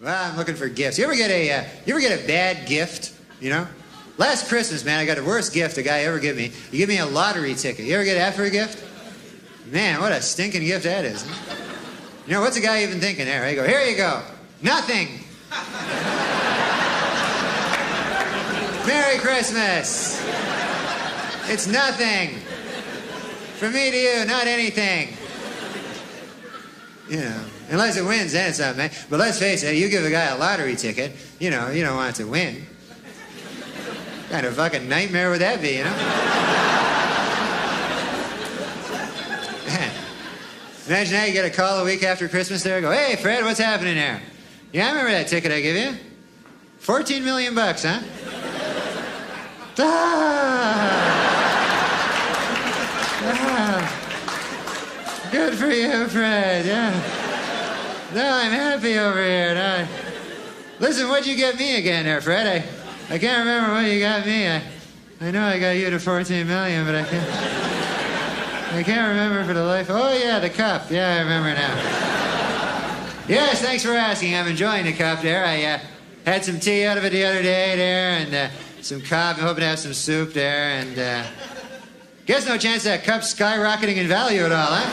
Well, I'm looking for gifts. You ever get a uh, you ever get a bad gift? You know, last Christmas, man, I got the worst gift a guy ever gave me. You give me a lottery ticket. You ever get that for a gift? Man, what a stinking gift that is. You know, what's a guy even thinking there? I go, here you go. Nothing. Merry Christmas. It's nothing. From me to you, not anything. You know, unless it wins, then it's something. But let's face it, you give a guy a lottery ticket, you know, you don't want to win. What kind of fucking nightmare would that be, you know? Man. Imagine now you get a call a week after Christmas there, go, hey, Fred, what's happening there? Yeah, I remember that ticket I gave you. 14 million bucks, huh? Ah! Ah. Good for you, Fred. Yeah. Now I'm happy over here. Now, listen, what'd you get me again there, Fred? I, I can't remember what you got me. I, I know I got you to 14 million, but I can't. I can't remember for the life. Oh yeah, the cup. Yeah, I remember now. Yes, thanks for asking. I'm enjoying the cup there. I uh, had some tea out of it the other day there, and uh, some coffee. I'm hoping to have some soup there, and. Uh, Guess no chance that cup's skyrocketing in value at all, huh?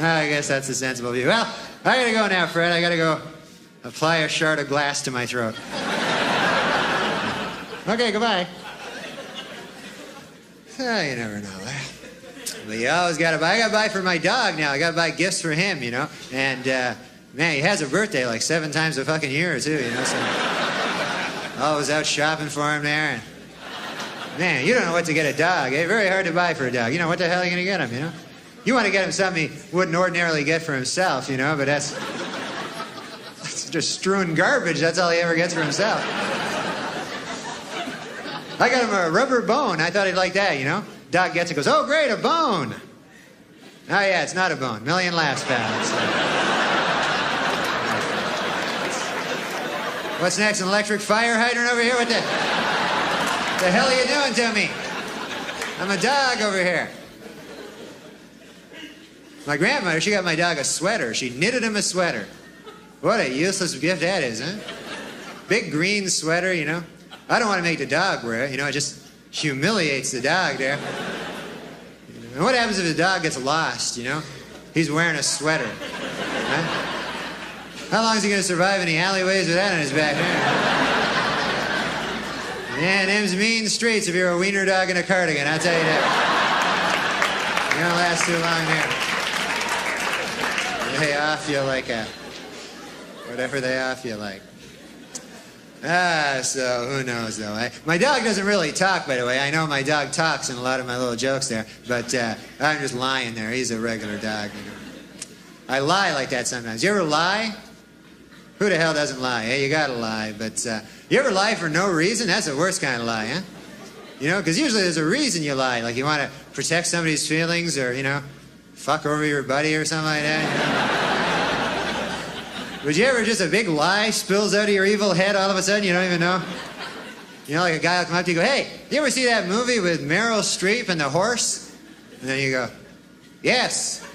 I guess that's a sensible view. Well, I gotta go now, Fred. I gotta go apply a shard of glass to my throat. okay, goodbye. Oh, you never know. Eh? But you always gotta buy. I gotta buy for my dog now. I gotta buy gifts for him, you know. And uh, man, he has a birthday like seven times a fucking year too, you know. So always out shopping for him there. And, Man, you don't know what to get a dog. Eh? Very hard to buy for a dog. You know, what the hell are you going to get him, you know? You want to get him something he wouldn't ordinarily get for himself, you know, but that's, that's just strewn garbage. That's all he ever gets for himself. I got him a rubber bone. I thought he'd like that, you know? Dog gets it, goes, oh, great, a bone. Oh, yeah, it's not a bone. Million laughs, pal. What's next? An electric fire hydrant over here? What the? What the hell are you doing to me? I'm a dog over here. My grandmother, she got my dog a sweater. She knitted him a sweater. What a useless gift that is, huh? Big green sweater, you know. I don't want to make the dog wear it, you know, it just humiliates the dog there. And what happens if the dog gets lost, you know? He's wearing a sweater. Huh? How long is he going to survive in the alleyways with that on his back? Yeah, them's mean streets if you're a wiener dog in a cardigan, I'll tell you that. You don't last too long here. They off you like a, whatever they off you like. Ah, so who knows though? I, my dog doesn't really talk, by the way. I know my dog talks in a lot of my little jokes there, but uh, I'm just lying there. He's a regular dog. You know. I lie like that sometimes. You ever lie? Who the hell doesn't lie? Hey, you gotta lie. But uh, you ever lie for no reason? That's the worst kind of lie, huh? You know, because usually there's a reason you lie. Like you want to protect somebody's feelings or, you know, fuck over your buddy or something like that. Would you ever just a big lie spills out of your evil head all of a sudden? You don't even know? You know, like a guy will come up to you and go, hey, you ever see that movie with Meryl Streep and the horse? And then you go, yes.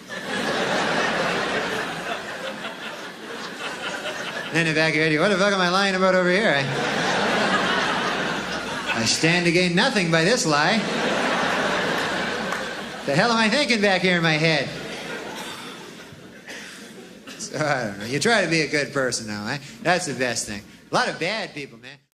Then evacuate you. What the fuck am I lying about over here? I, I stand to gain nothing by this lie. The hell am I thinking back here in my head? So, I don't know. You try to be a good person now, eh? That's the best thing. A lot of bad people, man.